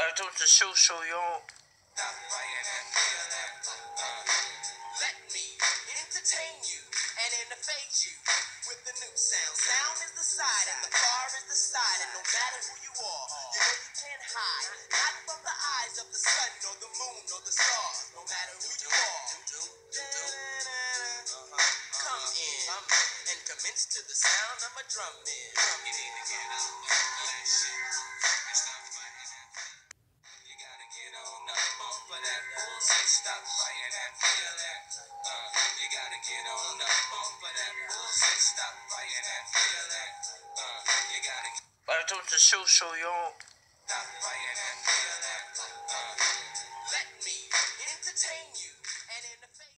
But I told the show so y'all. Stop fighting and feel it. Let me entertain you and innovate you with the new sound. Sound is the side and the bar is the side, and no matter who you are, you know you can't hide. Not from the eyes of the sun or the moon or the stars, no matter who you are. Come in and commence to the sound of my drum. Then. stop fighting and feel that. Uh, you gotta get on that fighting feel that. Uh, you gotta. But don't just show, show you all. Fighting that, that.